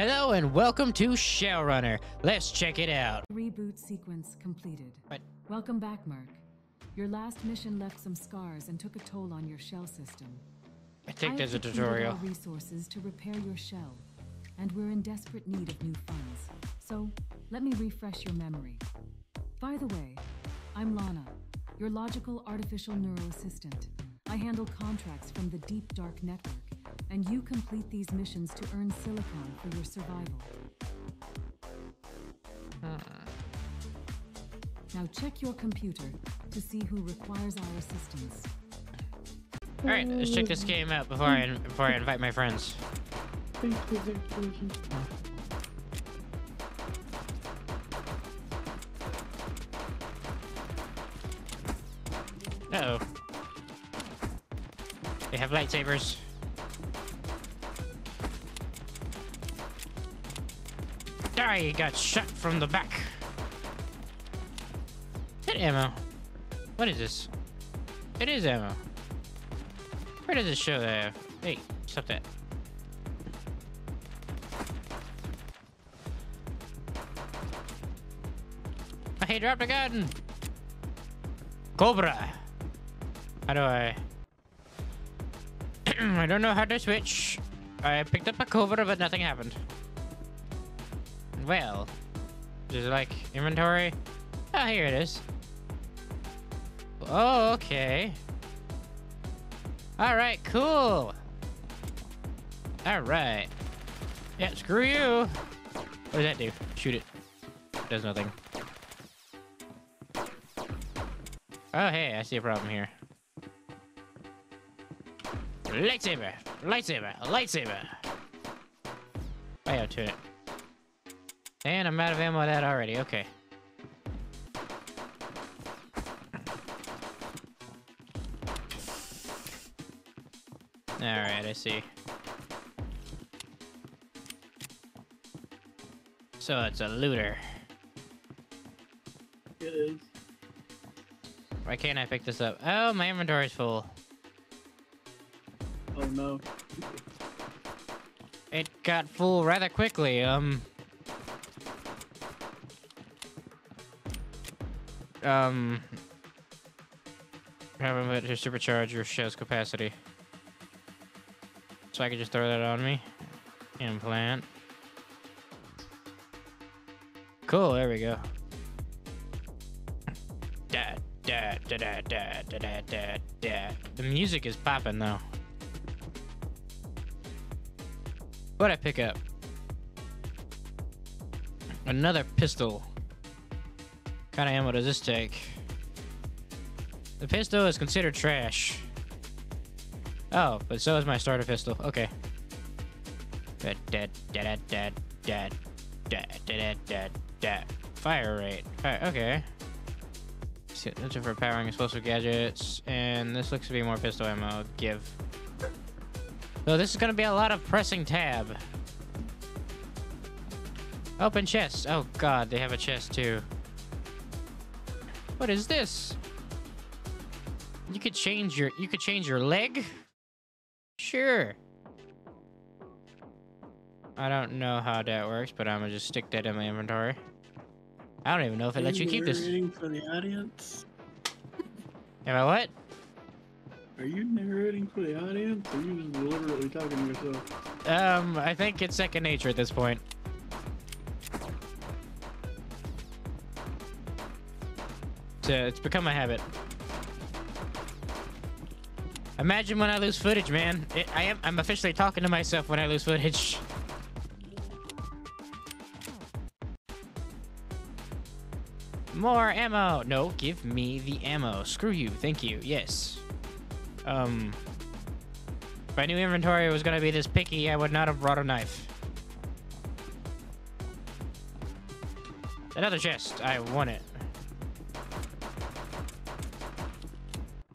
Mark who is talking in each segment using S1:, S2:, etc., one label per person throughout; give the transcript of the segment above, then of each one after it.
S1: Hello and welcome to Shellrunner. Let's check it out.
S2: Reboot sequence completed.
S1: What?
S2: Welcome back, Mark. Your last mission left some scars and took a toll on your shell system.
S1: I think
S2: I
S1: there's a tutorial.
S2: our resources to repair your shell, and we're in desperate need of new funds. So, let me refresh your memory. By the way, I'm Lana, your logical artificial neural assistant. I handle contracts from the Deep Dark Network, and you complete these missions to earn silicon for your survival. Now check your computer to see who requires our assistance.
S1: All right, let's check this game out before I before I invite my friends.
S3: Thank you, thank you, thank you.
S1: Uh oh. They have lightsabers. Die! Got shot from the back. Is that ammo? What is this? It is ammo. Where does it show that? Hey, stop that. Hey, dropped a gun! Cobra! How do I... I don't know how to switch. I picked up a Cobra, but nothing happened. Well, it like inventory? Ah, here it is. Oh, okay. All right, cool. All right. Yeah, screw you. What does that do? Shoot it. Does nothing. Oh, hey, I see a problem here. Lightsaber! Lightsaber! Lightsaber! I have to it. And I'm out of ammo of that already, okay. Alright, I see. So it's a looter.
S3: It is.
S1: Why can't I pick this up? Oh, my inventory's full.
S3: Oh no.
S1: It got full rather quickly. Um. Um. Have a to supercharge your shell's capacity. So I can just throw that on me. Implant. Cool, there we go. Da da da da da da da da da. The music is popping though. What'd I pick up? Another pistol kind of ammo does this take? The pistol is considered trash. Oh, but so is my starter pistol. Okay. Fire rate. Alright, okay. So that's for powering explosive gadgets. And this looks to be more pistol ammo. Give. So this is going to be a lot of pressing tab. Open chest. Oh god, they have a chest too. What is this? You could change your you could change your leg? Sure. I don't know how that works, but I'm gonna just stick that in my inventory. I don't even know if it lets you keep this.
S3: narrating for the audience?
S1: Am I what?
S3: Are you narrating for the audience, or are you just deliberately talking to yourself?
S1: Um, I think it's second nature at this point. It's become a habit. Imagine when I lose footage, man. It, I am. I'm officially talking to myself when I lose footage. More ammo. No, give me the ammo. Screw you. Thank you. Yes. Um. If I knew inventory was gonna be this picky, I would not have brought a knife. Another chest. I want it.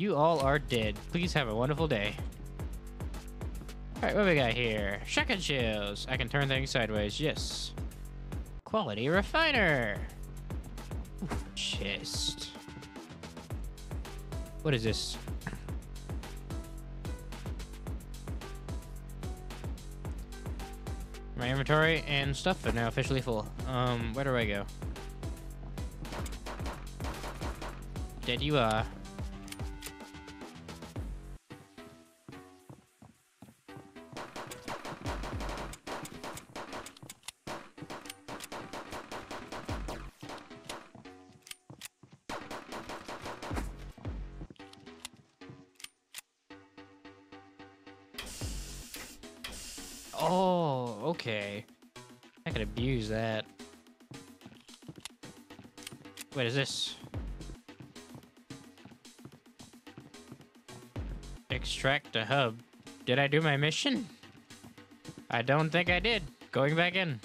S1: You all are dead. Please have a wonderful day. Alright, what we got here? Shotgun shells. I can turn things sideways. Yes. Quality refiner. Chest. What is this? My inventory and stuff are now officially full. Um, where do I go? Dead you are. Oh, okay. I could abuse that. What is this? Extract a hub. Did I do my mission? I don't think I did. Going back in.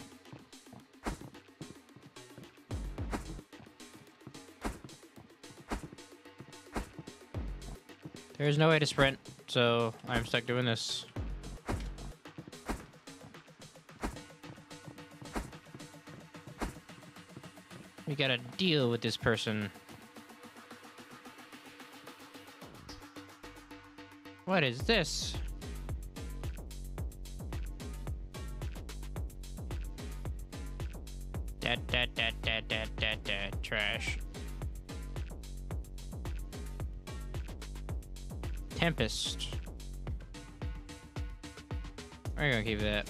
S1: There's no way to sprint, so I'm stuck doing this. We gotta deal with this person. What is this? Da da da da da da da trash. Tempest. We're gonna keep that.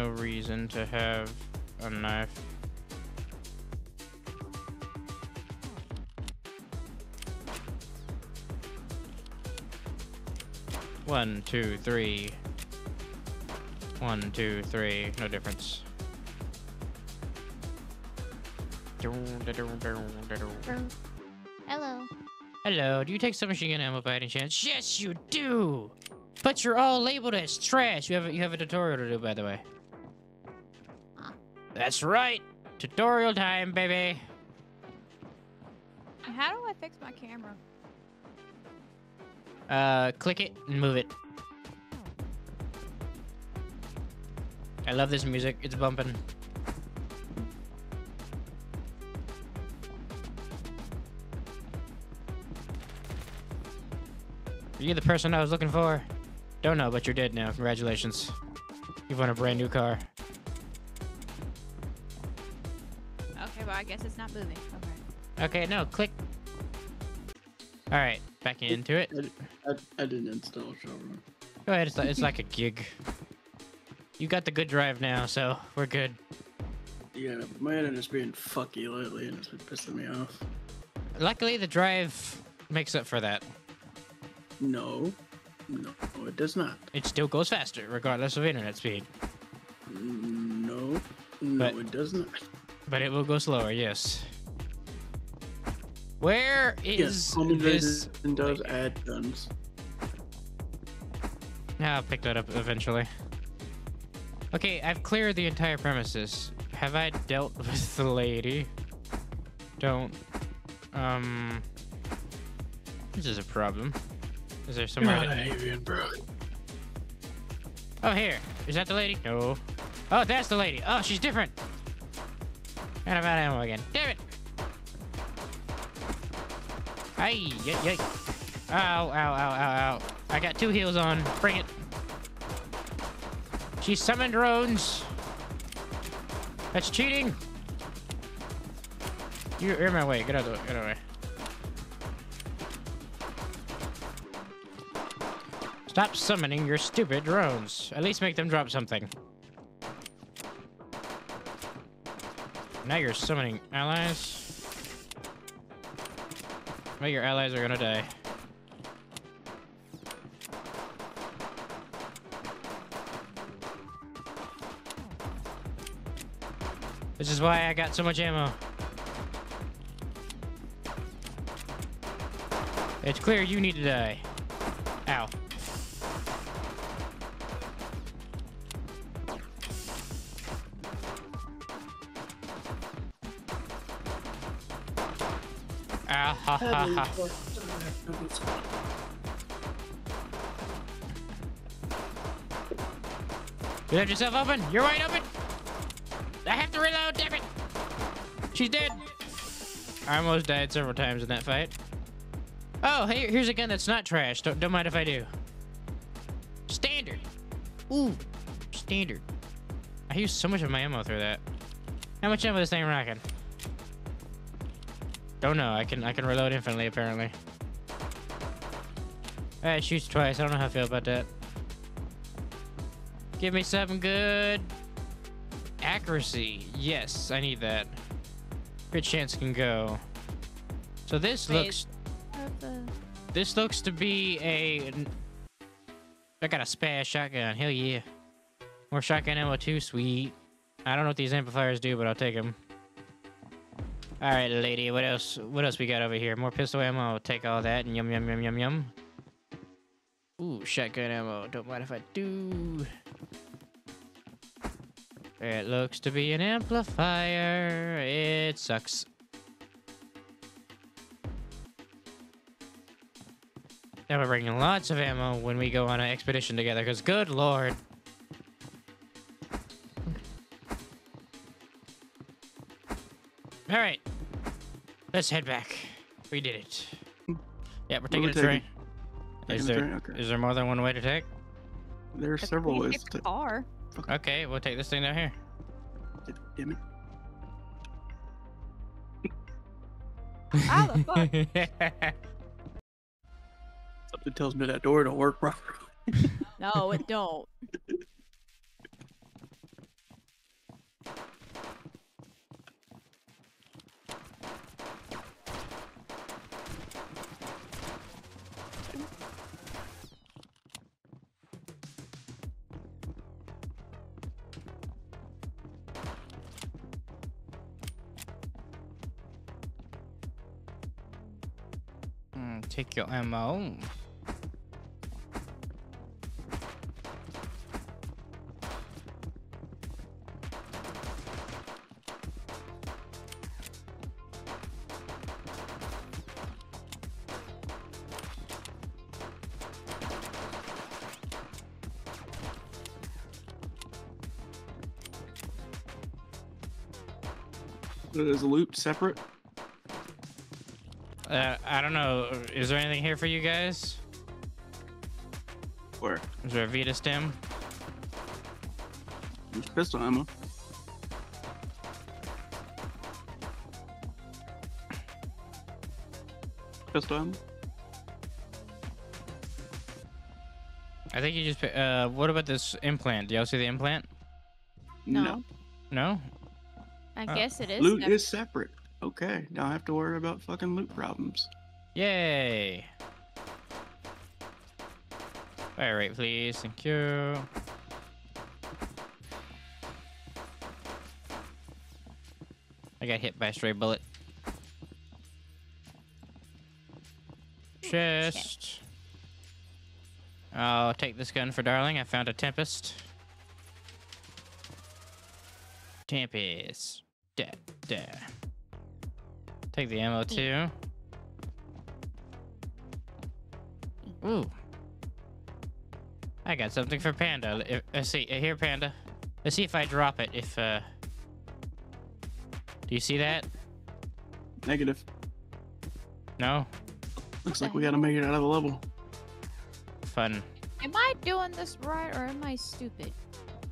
S1: No reason to have a knife. One, two, three. One, two, three. No difference.
S4: Hello.
S1: Hello, do you take submachine gun ammo by any chance? Yes, you do! But you're all labeled as trash. You have a, you have a tutorial to do, by the way. That's right. Tutorial time, baby.
S4: How do I fix my camera?
S1: Uh, click it and move it. I love this music. It's bumping. Are you the person I was looking for? Don't know, but you're dead now. Congratulations. You've won a brand new car.
S4: Guess it's not moving. Okay.
S1: Okay, no, click. All right, back into it.
S3: I, I, I didn't install Showroom.
S1: Go ahead. It's, li- it's like a gig. You got the good drive now, so we're good.
S3: Yeah, my internet's being fucky lately and it's been pissing me off.
S1: Luckily, the drive makes up for that.
S3: No, no, it does not.
S1: It still goes faster, regardless of internet speed.
S3: Mm, no, no,
S1: But-
S3: it does not.
S1: But it will go slower, yes. Where
S3: Yes,
S1: is
S3: Home
S1: this?
S3: Invasion does add guns.
S1: Ah, I'll pick that up eventually. Okay, I've cleared the entire premises. Have I dealt with the lady? Don't. Um. This is a problem. Is there somewhere?
S3: I hate being broke.
S1: Oh, here. Is that the lady? No. Oh, that's the lady. Oh, she's different. And I'm out of ammo again. Damn it. Hey, yay, yay. Ow, ow, ow, ow, ow. I got two heals on. Bring it. She summoned drones. That's cheating. You- You're in my way. Get out of the way. Get out of the way. Stop summoning your stupid drones. At least make them drop something. Now you're summoning allies. Well, your allies are gonna die. This is why I got so much ammo. It's clear you need to die. Ow. You left yourself open? You're wide open! I have to reload, damn it! She's dead! I almost died several times in that fight. Oh, hey, here's a gun that's not trash. Don't, don't mind if I do. Standard. Ooh, standard. I used so much of my ammo through that. How much ammo is this thing rocking? Don't know. I can I can reload infinitely apparently. Alright, shoots twice. I don't know how I feel about that. Give me something good. Accuracy. Yes, I need that. Good chance can go. So this
S4: Wait,
S1: looks
S4: the-
S1: this looks to be a. I got a spare shotgun. Hell yeah. More shotgun ammo too. Sweet. I don't know what these amplifiers do, but I'll take them. All right, lady. What else? What else we got over here? More pistol ammo. Take all that and yum yum yum yum yum. Ooh, shotgun ammo. Don't mind if I do. It looks to be an amplifier. It sucks. Now we're bringing lots of ammo when we go on an expedition together, because good lord. Alright. Let's head back. We did it. Yeah, we're taking
S3: we
S1: a train.
S3: taking?
S1: Is
S3: Taking the
S1: there,
S3: train? Okay.
S1: is there more than one way to take?
S3: There are
S4: the
S3: several ways to
S4: a car.
S1: Okay, we'll take this thing down here.
S3: Damn it.
S4: How the fuck?
S3: Something tells me that door don't work properly.
S4: No, it don't.
S1: Mm, take your ammo.
S3: Is loot separate?
S1: Uh, I don't know. Is there anything here for you guys?
S3: Where?
S1: Is there a Vita stem?
S3: There's pistol ammo. Pistol ammo?
S1: I think you just. Uh, what about this implant? Do y'all see the implant?
S4: No.
S1: No.
S4: I
S1: Uh,
S4: guess it is.
S3: Loot
S4: separate.
S3: is separate. Okay, now I have to worry about fucking loot problems.
S1: Yay. All right, please. Thank you. I got hit by a stray bullet. Chest. I'll take this gun for darling. I found a Tempest. Tempest. Da, da. Take the ammo too. Ooh. I got something for Panda. Let's see. uh, Here, Panda. Let's see if I drop it. If, uh... Do you see that?
S3: Negative.
S1: No?
S3: Looks like we gotta make it out of the level.
S1: Fun.
S4: Am I doing this right or am I stupid?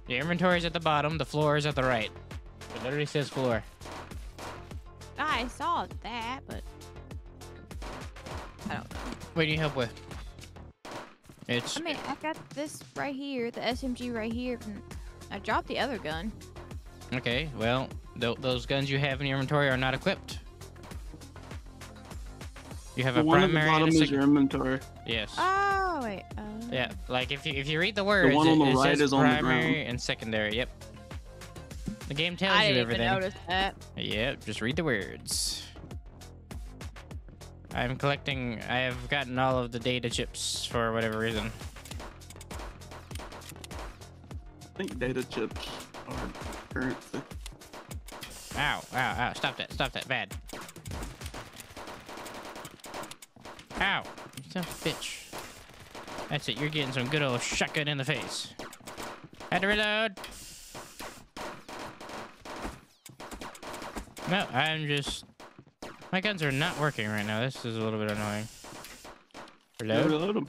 S1: The inventory's at the bottom. The floor is at the right. It literally says floor.
S4: I saw that, but I don't know.
S1: What do you help with? It's...
S4: I mean, I got this right here, the SMG right here. and I dropped the other gun.
S1: Okay, well, th those guns you have in your inventory are not equipped. You have
S3: The
S1: a
S3: one at the bottom is your inventory.
S1: Yes.
S4: Oh wait. Uh,
S1: Yeah, like if you if you read the words, the
S3: one on the
S1: it
S3: right
S1: says
S3: is on the
S1: primary
S3: ground.
S1: and secondary. Yep. The game tells
S4: I
S1: you
S4: didn't
S1: everything.
S4: even notice that.
S1: Yep, just read the words. I'm collecting. I have gotten all of the data chips for whatever reason.
S3: I think data chips are currency.
S1: Ow! Ow! Ow! Stop that! Stop that! Bad. Ow! You son of a bitch. That's it. You're getting some good old shotgun in the face. Had to reload. No, I'm just My guns are not working right now. This is a little bit annoying.
S3: Yeah,
S1: Reload.
S3: reload them.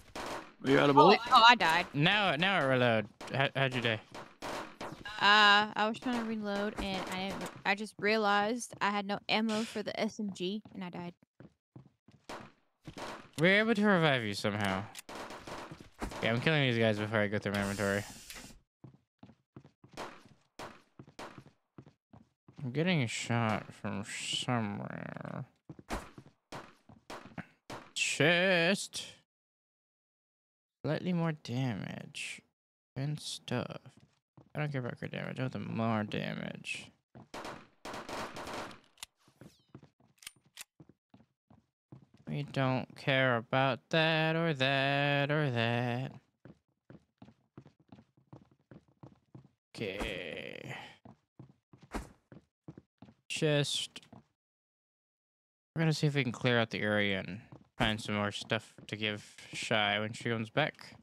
S3: Are you out of
S4: Oh,
S3: bullets?
S4: wait, oh, I died.
S1: Now, now it reload. How, how'd you die?
S4: Uh, I was trying to reload and I didn't, I just realized I had no ammo for the SMG and I died.
S1: We were able to revive you somehow. Yeah, I'm killing these guys before I go through my inventory. I'm getting a shot from somewhere. Chest. Slightly more damage. And stuff. I don't care about crit damage. I want the more damage. We don't care about that or that or that. Okay. Just. We're gonna see if we can clear out the area and find some more stuff to give Shy when she comes back.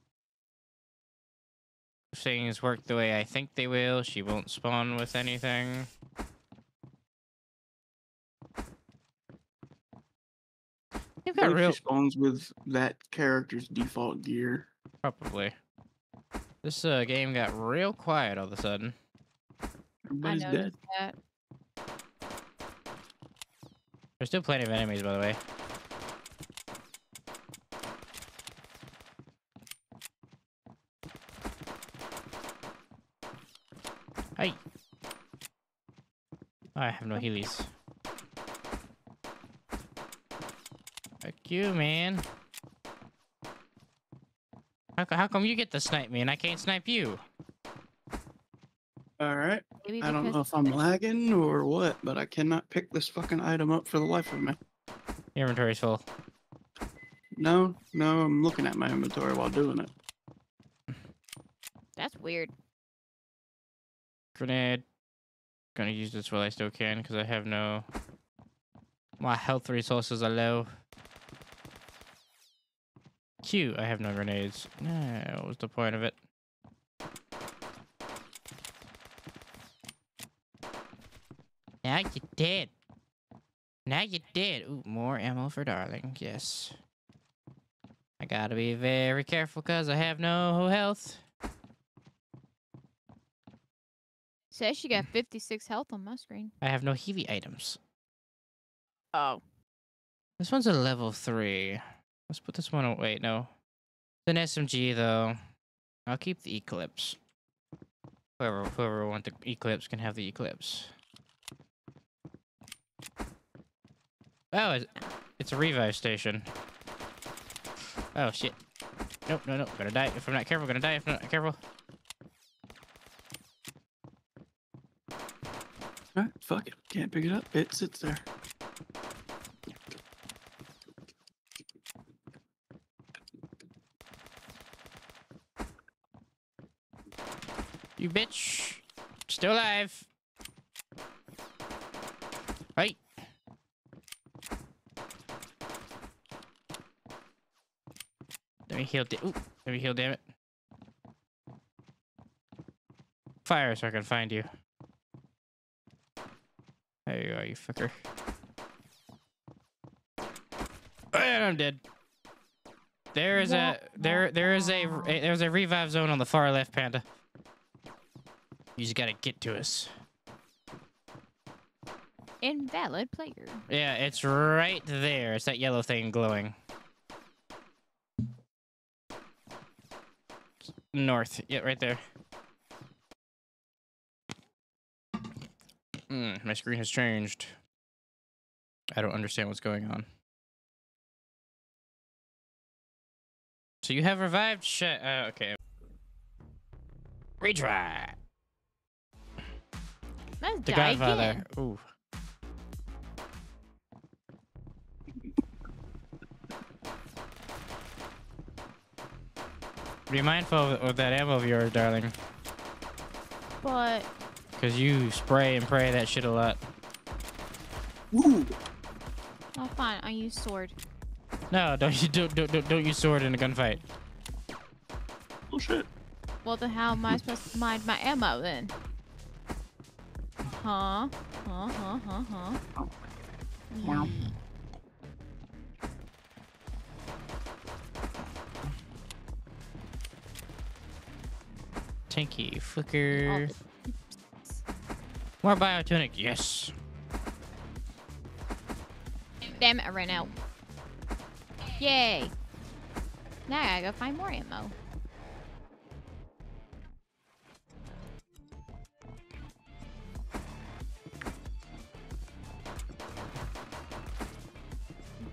S1: If things work the way I think they will, she won't spawn with anything. You've
S3: I
S1: got real.
S3: She spawns with that character's default gear.
S1: Probably. This uh, game got real quiet all of a sudden.
S3: Everybody's
S4: I
S3: dead.
S4: noticed that.
S1: There's still plenty of enemies, by the way. Hey. Oh, I have no healies. Fuck you, man. How, how come you get to snipe me and I can't snipe you?
S3: All right.
S4: Maybe
S3: I don't know if I'm lagging or what, but I cannot pick this fucking item up for the life of me.
S1: Your inventory's full.
S3: No, no, I'm looking at my inventory while doing it.
S4: that's weird.
S1: Grenade. Gonna use this while I still can because I have no. My health resources are low. Q. I have no grenades. Nah, what was the point of it? Now you did. Now you did. Ooh, more ammo for darling. Yes. I gotta be very careful because I have no health.
S4: Says she got 56 health on my screen.
S1: I have no heavy items.
S4: Oh.
S1: This one's a level three. Let's put this one away. Wait, no. It's an SMG though. I'll keep the Eclipse. Whoever whoever want the Eclipse can have the Eclipse. Oh, it's, a revive station. Oh shit. Nope, no, no. Gonna die if I'm not careful. Gonna die if I'm not careful.
S3: All right, fuck it. Can't pick it up. It sits there.
S1: You bitch. Still alive. Hey. Let me heal. Ooh, let me heal. Damn it. Fire so I can find you. There you are, you fucker. And I'm dead. There is a there there is a, a there's a revive zone on the far left, Panda. You just gotta get to us.
S4: Invalid player.
S1: Yeah, it's right there. It's that yellow thing glowing. North. Yeah, right there. Mm, my screen has changed. I don't understand what's going on. So you have revived shit. Uh, okay. Retry. The Godfather.
S4: again.
S1: Ooh. Be mindful of, of that ammo of yours, darling.
S4: But
S1: Because you spray and pray that shit a lot.
S3: Ooh,
S4: oh, fine. I use sword.
S1: No, don't you don't, don't, don't, don't use sword in a gunfight.
S3: oh shit.
S4: Well, then how am I supposed to mind my ammo then? Huh? Huh? Huh? Huh? Huh?
S3: Wow.
S1: Tanky
S4: All
S1: flicker.
S4: the-
S1: More biotonic. Yes.
S4: Damn it, I ran out. Yay. Now I gotta go find more ammo.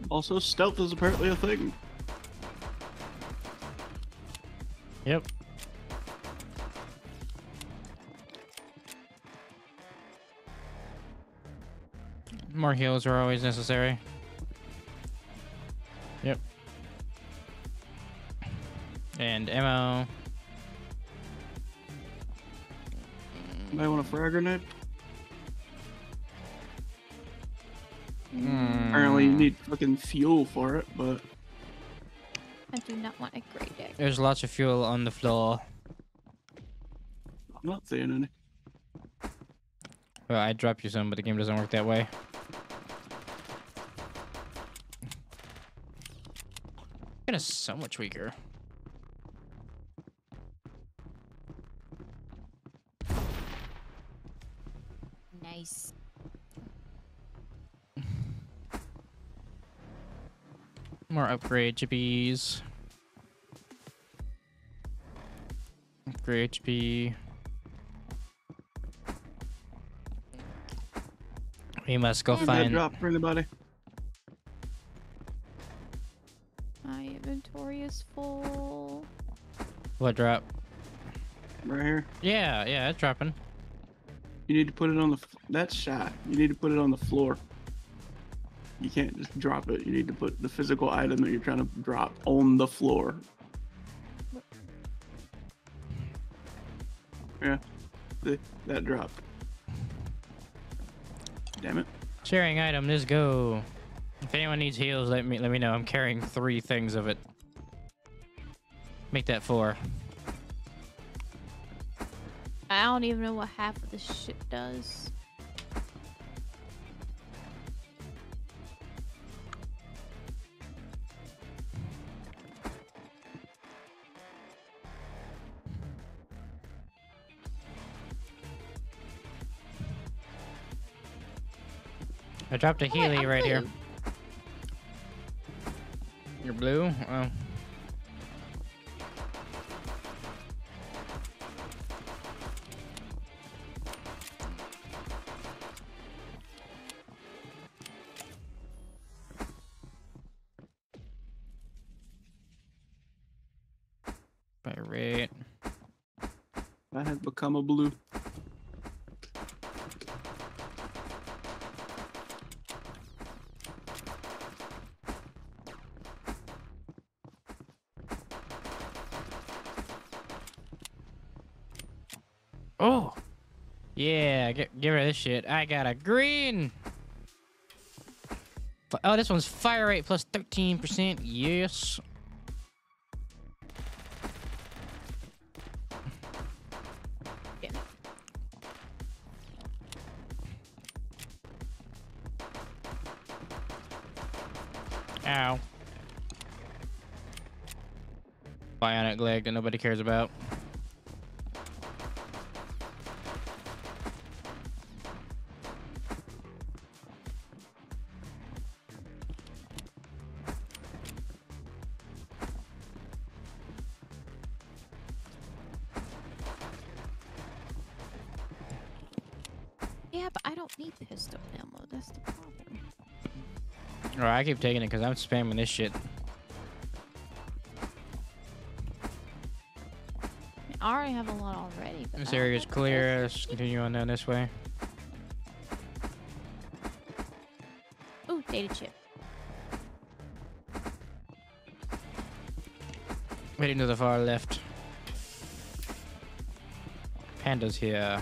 S3: Also, stealth is apparently a thing.
S1: Yep. More heals are always necessary. Yep. And ammo.
S3: Might want a frag grenade. Apparently, you
S1: Mm,
S3: need fucking fuel for it, but
S4: I do not want a gray deck.
S1: There's lots of fuel on the floor.
S3: I'm not seeing any.
S1: Well, I drop you some, but the game doesn't work that way. Kind of so much weaker.
S4: Nice.
S1: More upgrade chippies. Upgrade HP. We must go
S3: Did that
S1: find.
S3: drop for anybody?
S1: What drop?
S3: Right here.
S1: Yeah, yeah, it's dropping.
S3: You need to put it on the. that That's shot. You need to put it on the floor. You can't just drop it. You need to put the physical item that you're trying to drop on the floor. Yeah, the, that dropped. Damn it.
S1: Sharing item. Let's go. If anyone needs heals, let me let me know. I'm carrying three things of it. Make that four.
S4: I don't even know what half of this shit does.
S1: I dropped a
S4: Oh, wait,
S1: Healy right here.
S4: blue.
S1: You're blue? Oh.
S3: Blue.
S1: Oh! Yeah, get, get rid of this shit. I got a green! Oh, this one's fire rate plus 13%. Yes. Ow. Bionic leg that nobody cares about.
S4: I
S1: keep taking it because I'm spamming this shit.
S4: I, already have a lot already.
S1: This area is clear. Let's continue on down this way.
S4: Ooh, data chip.
S1: Heading to the far left. Panda's here.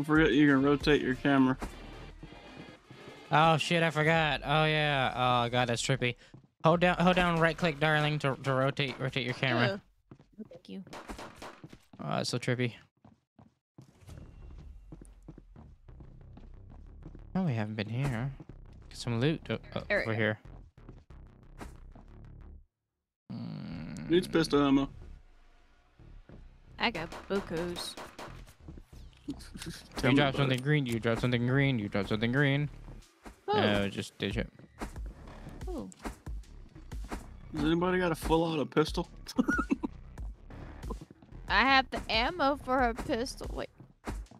S3: Don't forget you can rotate your camera.
S1: Oh shit, I forgot. Oh yeah. Oh god, that's trippy. Hold down hold down right click darling to, to rotate rotate your camera.
S4: Ugh. Thank you.
S1: Oh, that's so trippy. Oh, we haven't been here. Get some loot o- o- over
S4: go.
S1: here.
S3: Needs pistol ammo.
S4: I got bukus.
S3: Tell
S1: You
S3: me
S1: drop something
S3: it.
S1: green, you drop something green, you drop something green.
S4: Oh,
S1: No, just ditch it.
S4: oh.
S3: Has anybody got a full auto pistol?
S4: I have the ammo for a pistol. Wait.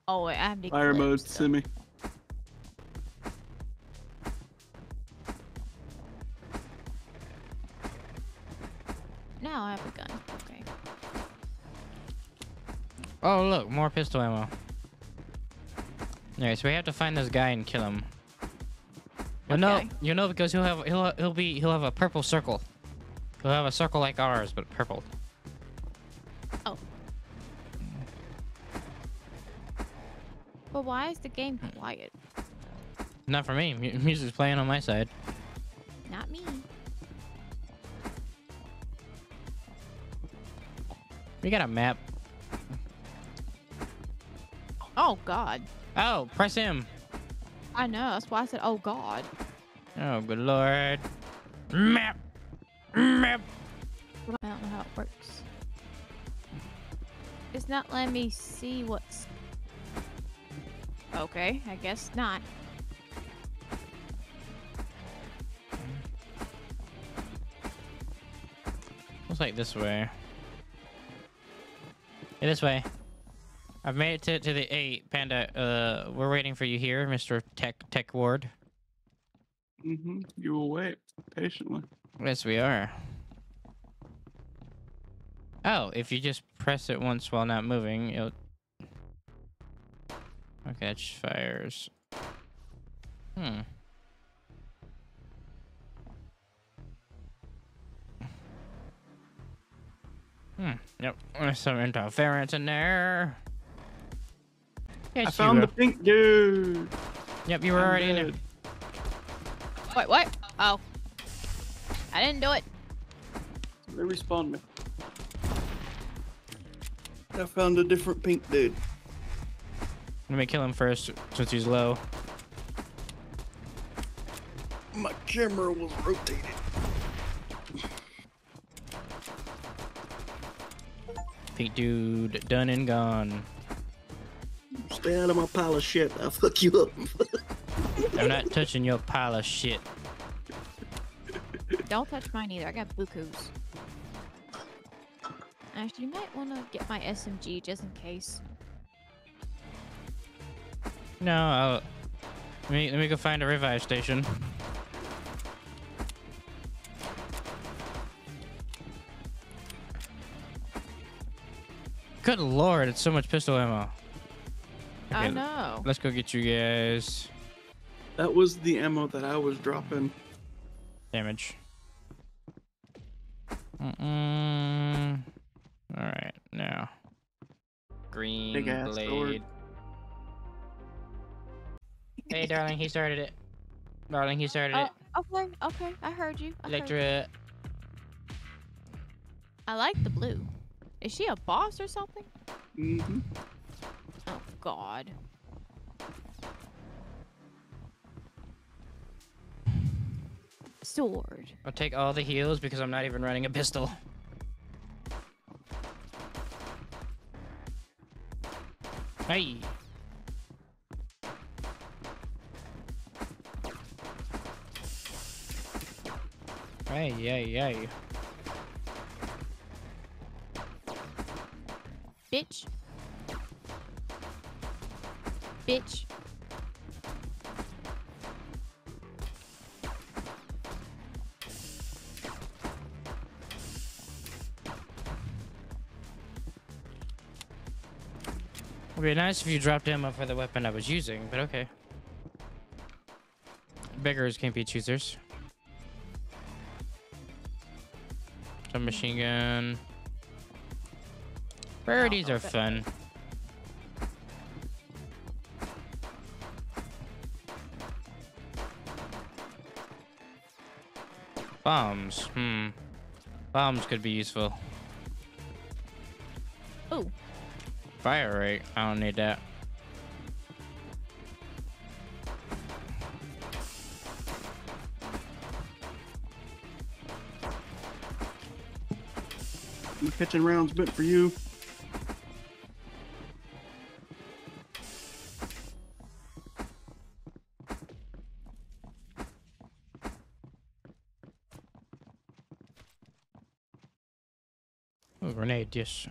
S4: Oh wait, I have the
S3: Fire mode,
S4: clips, though.
S3: semi.
S4: Now I have a gun. Okay.
S1: Oh, look, more pistol ammo. Alright, so we have to find this guy and kill him. You know,
S4: Okay.
S1: you know, because he'll have he'll he'll be he'll have a purple circle. He'll have a circle like ours, but purple. Oh.
S4: But why is the game quiet?
S1: Not for me. mu- Music's playing on my side.
S4: Not me.
S1: We got a map.
S4: Oh God.
S1: Oh, press him.
S4: I know. That's why I said, "Oh God."
S1: Oh, good lord. Map. Map.
S4: I don't know how it works. It's not letting me see what's. Okay, I guess not.
S1: Looks like this way. Yeah, this way. I've made it to, to the eight, Panda. Uh, we're waiting for you here, Mr. Tech Tech Ward.
S3: Mm-hmm. You will wait patiently.
S1: Yes, we are. Oh, if you just press it once while not moving, it'll. Okay, that just fires. Hmm. Hmm. Yep. There's some interference in there. Yes,
S3: I found the pink dude.
S1: Yep, you were
S3: I'm
S1: already in there.
S3: dead.
S4: Wait, what? Oh. I didn't do it.
S3: They respawned me. I found a different pink dude.
S1: Let me kill him first, since he's low.
S3: My camera was rotated.
S1: Pink dude, done and gone.
S3: Stay out of my pile of shit. I'll fuck you up.
S1: I'm not touching your pile of shit.
S4: Don't touch mine either. I got bukus. Actually, you might want to get my SMG just in case.
S1: No, I'll, let me let me go find a revive station. Good lord, it's so much pistol ammo.
S4: I
S1: Okay,
S4: know.
S1: Let's go get you guys.
S3: that was the ammo that I was dropping.
S1: Damage. Mm-mm. All right, now. Green
S3: Big
S1: blade.
S3: sword.
S1: Hey, darling, he started it. Darling, he started
S4: Oh,
S1: it.
S4: okay, okay. I heard you. I, heard you.
S1: Electra.
S4: I like the blue. Is she a boss or something?
S3: Mm-hmm.
S4: God. Sword.
S1: I'll take all the heals because I'm not even running a pistol. Hey. Hey, hey, hey.
S4: Bitch. Bitch.
S1: Would be nice if you dropped ammo for the weapon I was using, but okay. Beggars can't be choosers. Some machine gun. Rarities
S4: oh,
S1: are fun. bombs. Hmm. Bombs could be useful.
S4: Oh.
S1: Fire rate. I don't need that.
S3: The kitchen rounds bit for you.
S1: Yes.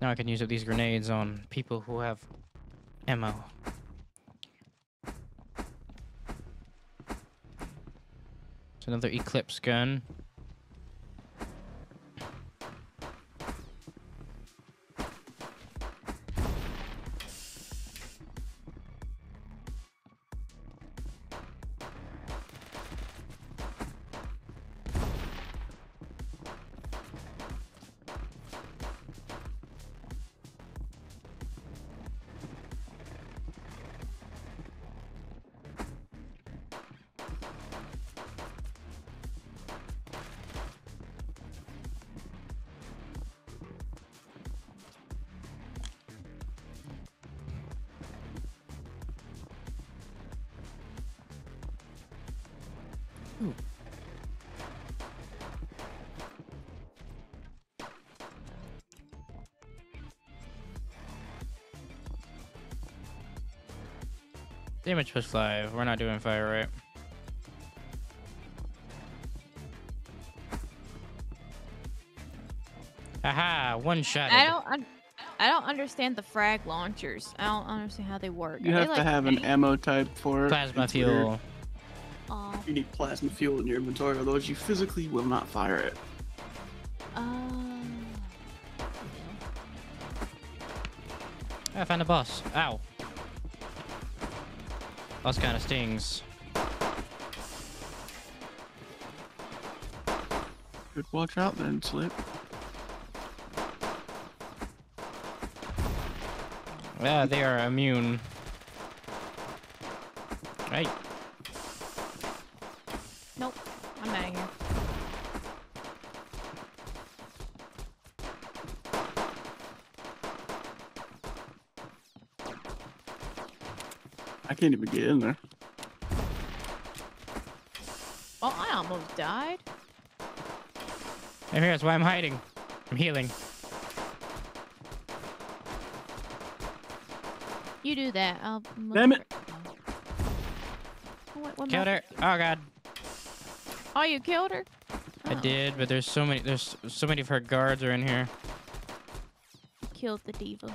S1: Now I can use up these grenades on people who have ammo. It's another Eclipse gun. Damage plus five. We're not doing fire, right? Aha! One shot.
S4: I don't. Un- I don't understand the frag launchers. I don't understand how they work.
S3: You
S4: Are they,
S3: have to
S4: like,
S3: have an ammo type for it.
S1: Plasma
S3: It's weird.
S1: fuel.
S4: Oh,
S3: You need plasma fuel in your inventory, otherwise you physically will not fire it.
S4: oh.
S1: I found a boss. Ow. Boss kind of stings.
S3: Good watch out then, Slip.
S1: Yeah, they are immune. Right.
S4: Nope. I'm out of here.
S3: I can't even get in there.
S4: Oh, I almost died.
S1: I'm here. That's why I'm hiding. I'm healing.
S4: You do that. I'll.
S3: Damn it.
S4: for- Oh, wait,
S1: Killed her. Oh god.
S4: Oh, you killed her.
S1: I
S4: Oh,
S1: did, but there's so many. There's so many of her guards are in here.
S4: Killed the diva.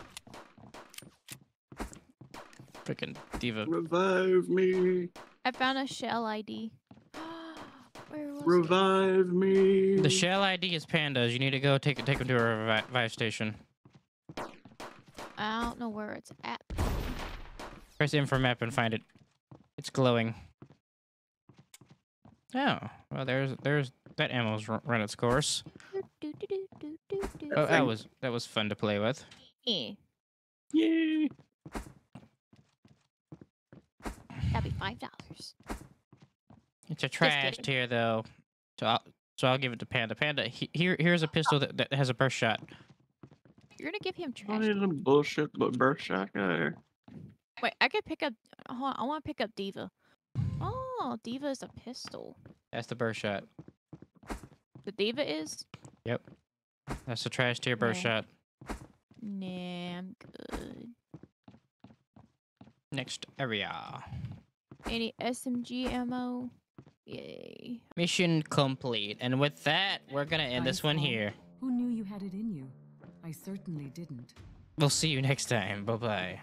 S1: Freaking diva.
S3: Revive me.
S4: I found a shell ID. Where was it?
S3: Revive me.
S1: The shell ID is pandas. You need to go take take them to a revive station.
S4: I don't know where it's at.
S1: Press info map and find it. It's glowing. Oh, well, there's there's that ammo's run its course.
S4: Do, do, do, do, do, do.
S1: Oh, that was that was fun to play with.
S4: Eh,
S3: Yay.
S4: That'd be five dollars.
S1: It's a trash tier though, so I'll, so I'll give it to Panda. Panda, he, here here's a pistol that, that has a burst shot.
S4: You're gonna give him trash.
S3: I
S4: trash.
S3: need some bullshit, but burst shot guy.
S4: Wait, I could pick up. Hold on, I want to pick up Diva. Oh, Diva is a pistol.
S1: That's the burst shot.
S4: The Diva is? Yep.
S1: That's the trash tier burst
S4: Yeah.
S1: shot.
S4: Nah, I'm good.
S1: Next area.
S4: Any SMG ammo? Yay.
S1: Mission complete. And with that, we're gonna end this one here.
S2: Who knew you had it in you? I certainly didn't.
S1: We'll see you next time. Bye bye.